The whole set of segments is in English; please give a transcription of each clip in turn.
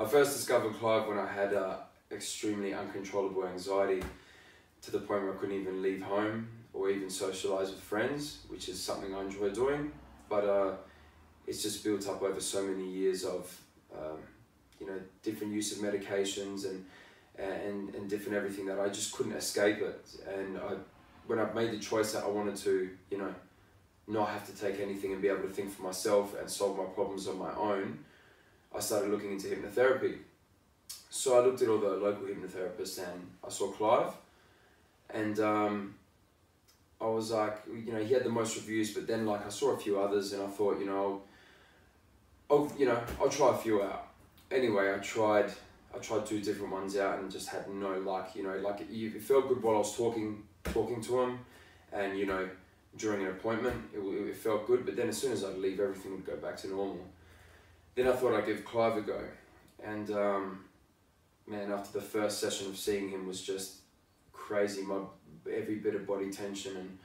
I first discovered Clive when I had uh, extremely uncontrollable anxiety to the point where I couldn't even leave home or even socialize with friends, which is something I enjoy doing. But uh, it's just built up over so many years of um, you know different use of medications and and and different everything that I just couldn't escape it. And I, when I made the choice that I wanted to, you know, not have to take anything and be able to think for myself and solve my problems on my own, I started looking into hypnotherapy. So I looked at all the local hypnotherapists and I saw Clive, and um, I was like, you know, he had the most reviews, but then like I saw a few others and I thought, you know, I'll, you know, I'll try a few out. Anyway, I tried, I tried two different ones out and just had no luck. You know, like it, felt good while I was talking, talking to him, and you know, during an appointment, it, it felt good. But then as soon as I'd leave, everything would go back to normal. Then I thought I'd give Clive a go, and um, man, after the first session of seeing him was just crazy. My every bit of body tension and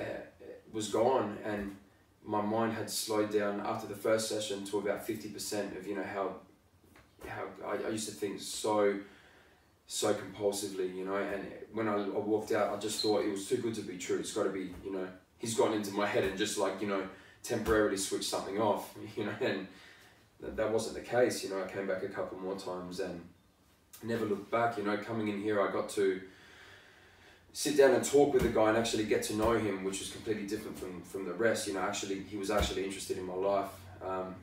uh, was gone, and my mind had slowed down after the first session to about fifty percent of you know how how I, I used to think so so compulsively, you know, and when I, I walked out, I just thought it was too good to be true. It's got to be, you know, he's gotten into my head and just like, you know, temporarily switched something off, you know, and that, wasn't the case, you know. I came back a couple more times and never looked back, you know. Coming in here, I got to sit down and talk with a guy and actually get to know him, which was completely different from, from the rest, you know. Actually, he was actually interested in my life um,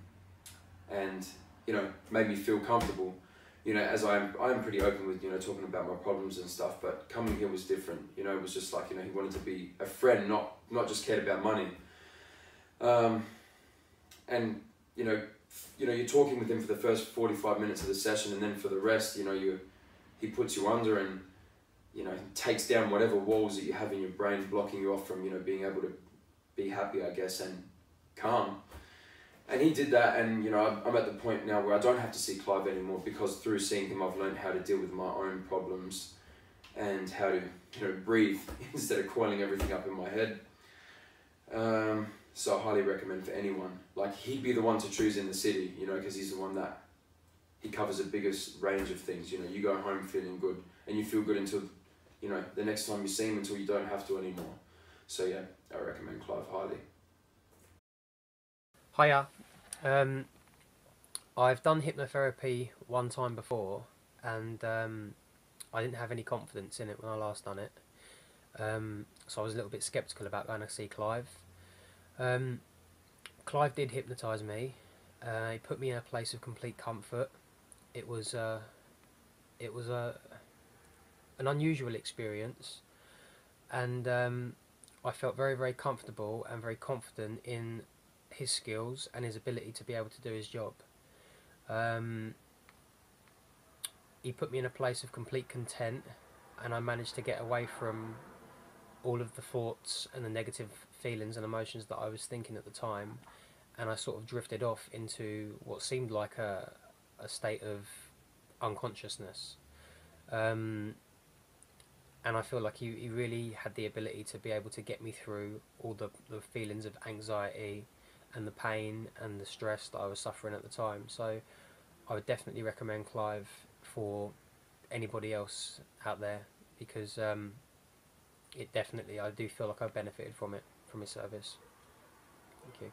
and, you know, made me feel comfortable you know, as I'm, I'm pretty open with, you know, talking about my problems and stuff, but coming here was different. You know, it was just like, you know, he wanted to be a friend, not, not just cared about money. Um, and, you know, you know, you're talking with him for the first 45 minutes of the session and then for the rest, you know, you, he puts you under and, you know, takes down whatever walls that you have in your brain blocking you off from, you know, being able to be happy, I guess, and calm. And he did that and you know I'm at the point now where I don't have to see Clive anymore because through seeing him I've learned how to deal with my own problems and how to you know breathe instead of coiling everything up in my head. Um, so I highly recommend for anyone like he'd be the one to choose in the city you know because he's the one that he covers the biggest range of things you know you go home feeling good and you feel good until you know the next time you see him until you don't have to anymore so yeah I recommend Clive highly Hiya. Um, I've done hypnotherapy one time before, and um, I didn't have any confidence in it when I last done it. Um, so I was a little bit sceptical about going to see Clive. Um, Clive did hypnotise me. Uh, he put me in a place of complete comfort. It was uh, it was a an unusual experience, and um, I felt very very comfortable and very confident in his skills and his ability to be able to do his job. Um, he put me in a place of complete content, and I managed to get away from all of the thoughts and the negative feelings and emotions that I was thinking at the time, and I sort of drifted off into what seemed like a, a state of unconsciousness. Um, and I feel like he, he really had the ability to be able to get me through all the, the feelings of anxiety and the pain and the stress that I was suffering at the time. So I would definitely recommend Clive for anybody else out there because um, it definitely, I do feel like I benefited from it, from his service. Thank you.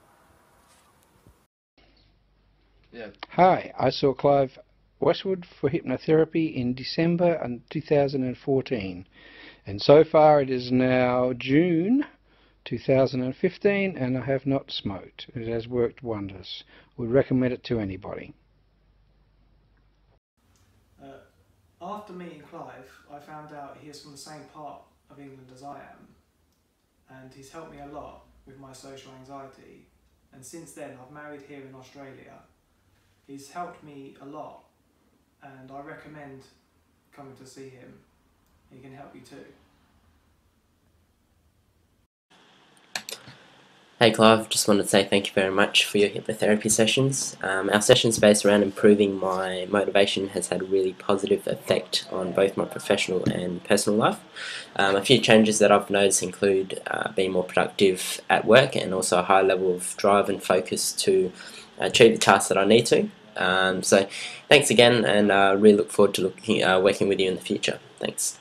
Yeah. Hi, I saw Clive Westwood for hypnotherapy in December 2014 and so far it is now June 2015 and I have not smoked. It has worked wonders. Would recommend it to anybody. Uh, after meeting Clive, I found out he is from the same part of England as I am and he's helped me a lot with my social anxiety and since then I've married here in Australia. He's helped me a lot and I recommend coming to see him. He can help you too. Hey Clive, just wanted to say thank you very much for your hypnotherapy sessions. Um, our sessions based around improving my motivation has had a really positive effect on both my professional and personal life. Um, a few changes that I've noticed include uh, being more productive at work and also a higher level of drive and focus to achieve the tasks that I need to. Um, so thanks again, and uh, really look forward to looking, uh, working with you in the future. Thanks.